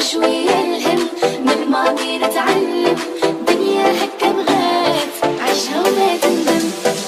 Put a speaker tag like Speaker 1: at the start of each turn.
Speaker 1: شوي الهم من ماضي نتعلم.